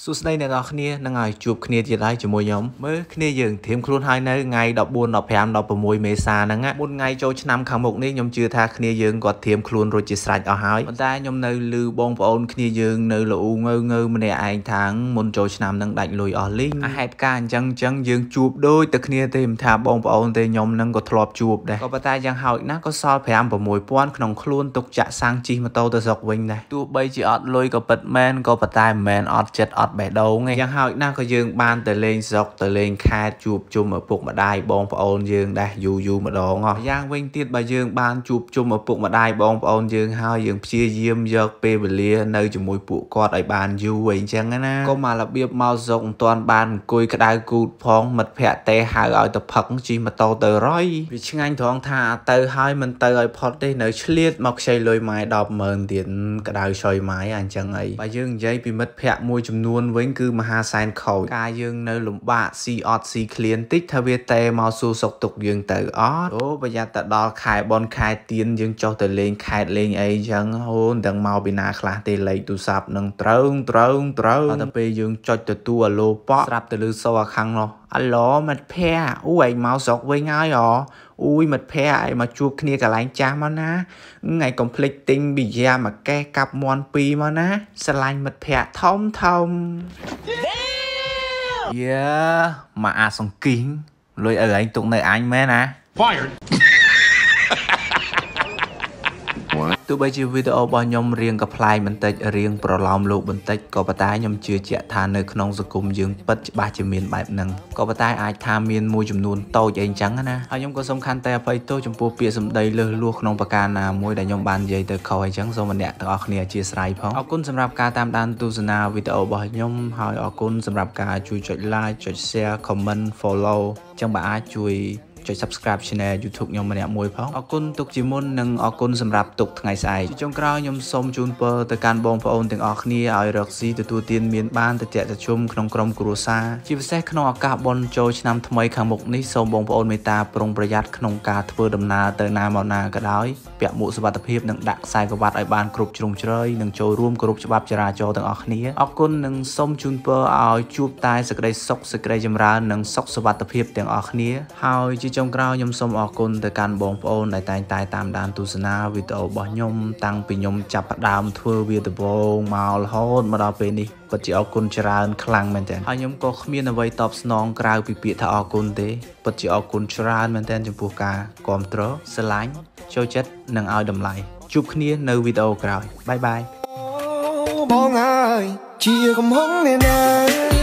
សួស្តីអ្នកនរគ្នានឹងឲ្យជួបគ្នាទៀតហើយជាមួយខ្ញុំមើលគ្នាយើងធៀមខ្លួនហើយនៅថ្ងៃ14 15 16មេសាហ្នឹងមុនថ្ងៃចូលឆ្នាំខាងមុខនេះខ្ញុំជឿថាគ្នាយើងគាត់ធៀមខ្លួនរួចជាស្រេចអស់ហើយប៉ុន្តែខ្ញុំនៅឮបងប្អូនគ្នាយើងនៅលូងើងើម្នាក់ឯងថាងមុនចូលឆ្នាំហ្នឹងដាច់លុយអស់លីងអាហេតុការអញ្ចឹងអញ្ចឹងយើងជួបដូចតែគ្នាទេមិនថាបងប្អូនទេខ្ញុំហ្នឹងក៏ធ្លាប់ជួបដែរក៏ប៉ុន្តែយ៉ាងហោចណាស់ក៏សល់5 6000ក្នុងខ្លួនទុកចាក់សាំងជិះម៉ូតូទៅស្រុកវិញដែរទោះបីជាអត់លុយក៏ពិតមែនក៏ប៉ុន្តែមិនមែនអត់ចិត្តអត់បេះដូងទេយ៉ាងហោចណាស់ក៏យើងបានទៅលេងស្រុកទៅលេងខេត្តជួបជុំឪពុកម្ដាយបងប្អូនយើងដែរយូរយូរម្ដងហ៎យ៉ាងវិញទៀតបើយើងបានជួបជុំឪពុកម្ដាយបងប្អូនយើងហើយយើងព្យាយាមយកពេលវេលានៅជាមួយពួកគាត់ឲ្យបានយូរអីចឹងណាកុំមករបៀបមកស្រុកមិនទាន់បានអង្គុយក្តៅគូតផងមិត្តភ័ក្តិទេហៅឲ្យទៅផឹកជិះម៉ូតូទៅរយវាឆ្ងាញ់ត្រង់ថាទៅហើយមិនទៅឲ្យផុតទេនៅឆ្លៀតមកខ្ចីលុយម៉ែ100000ទៀតក្តៅឆយម៉ែអញ្ចឹងអីបើយើងនិយាយពីមិត្តភ័ក្តិមួយចំនួនវិញគឺមហាសែនខូចការយើងនៅលំបាកស៊ីអត់ស៊ីឃ្លានតិចថាវាតែមកសួរសុកទុកយើងទៅអត់អូប្រយ័ត្នតែដល់ខែបនខែទៀនយើងចុះទៅលេងខេតលេងអីចឹងអូមិនដឹងមកពីណាខ្លះទេលេខទូរស័ព្ទនឹងត្រូវត្រូវត្រូវតែពេលយើងចុចទទួលអាឡូប៉ក់ស្រាប់ទៅលើសូអាខាងនោះអាឡូមិត្តភ័ក្តិអូឯងមកស្រុកវិញហើយហ៎ អូយមិត្តភ័ក្តិឯងមកជួបគ្នាកន្លែងចាស់មកណាថ្ងៃកុំភ្លេចទិញប៊ីយ៉ាមួយកេះកាប់មន់ពីរមកណាស្រឡាញ់មិត្តភ័ក្តិធំធំយ៉ាមកអាសង្គីងលុយឲ្យឯងទុកនៅអញមែនណា Fired. ទោះបីជាវីដេអូរបស់ខ្ញុំរៀងកប្លែកបន្តិចរៀងប្រឡោមលោកបន្តិចក៏ប៉ុន្តែខ្ញុំជឿជាក់ថានៅក្នុងសង្គមយើងពិតច្បាស់ជាមានបែបហ្នឹងក៏ប៉ុន្តែអាចថាមានមួយចំនួនតូចអីចឹងណាហើយខ្ញុំក៏សំខាន់តែអភ័យទោសចំពោះពាក្យសម្ដីលើសលួសក្នុងប្រការណាមួយដែលខ្ញុំបាននិយាយទៅខុសអីចឹងសូមអ្នកទាំងអស់គ្នាអធិស្ឋានផងអរគុណសម្រាប់ការតាមដានទស្សនាវីដេអូរបស់ខ្ញុំហើយអរគុណសម្រាប់ការជួយចុច like ចុច share comment follow ចឹងបើអាចជួយ ចុច subscribe channel YouTube ខ្ញុំម្នាក់មួយផងអរគុណទុកជាមុននិងអរគុណសម្រាប់ទុកថ្ងៃស្អែកជាចុងក្រោយខ្ញុំសូមជូនពរទៅកាន់បងប្អូនទាំងអស់គ្នាឲ្យរកស៊ីទទួលទានមានបានទៅតែជុំក្នុងក្រុមគ្រួសារជាពិសេសក្នុងឱកាសបុណ្យចូលឆ្នាំថ្មីខាងមុខនេះសូមបងប្អូនមេត្តាប្រុងប្រយ័ត្នក្នុងការធ្វើដំណើរទៅណាមកណាក៏ដោយពាក់មួកសុវត្ថិភាពនិងដាក់ខ្សែក្រវ៉ាត់ឲ្យបានគ្រប់ជ្រុងជ្រោយនិងចូលរួមគោរពច្បាប់ចរាចរណ៍ទាំងអស់គ្នាអរគុណនិងសូមជូនពរឲ្យជួបតែសេចក្តីសុខសេចក្តីចម្រើននិងសុខសុវត្ថិភាពទាំងអស់គ្នាហើយជាចុងក្រោយខ្ញុំសូមអរគុណទៅកាន់បងប្អូនដែលតែងតែតាមដានទស្សនាវីដេអូរបស់ខ្ញុំតាំងពីខ្ញុំចាប់ផ្ដើមធ្វើវាដំបូងមករហូតមកដល់ពេលនេះពិតជាអរគុណច្រើនខ្លាំងមែនទែនហើយខ្ញុំក៏គ្មានអ្វីតបស្នងក្រៅពីពាក្យថាអរគុណទេពិតជាអរគុណច្រើនមែនទែនចំពោះការគ្រប់គ្រងស្រឡាញ់ចូលចិត្តនិងឲ្យតម្លៃជួបគ្នានៅវីដេអូក្រោយបាយបាយបងអើយជាកំហុងអ្នកណា